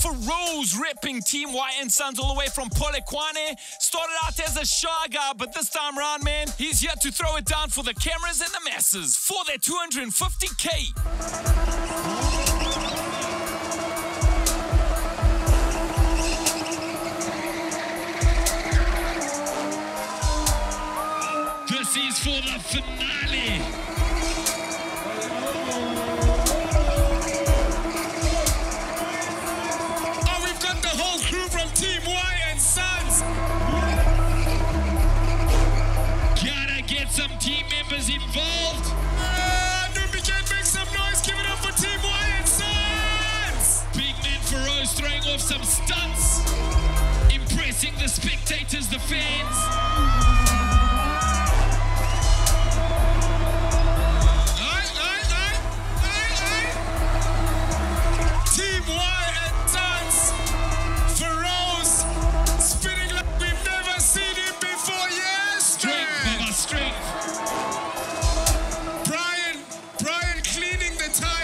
Feroz ripping Team Y and Sons all the way from Polokwane. Started out as a shy guy, but this time around, man, he's here to throw it down for the cameras and the masses for their 250k. This is for the finale. Members involved. Uh, make some noise. Give it up for Team Sons. Big man Feroz throwing off some stunts. Impressing the spectators, the fans. time.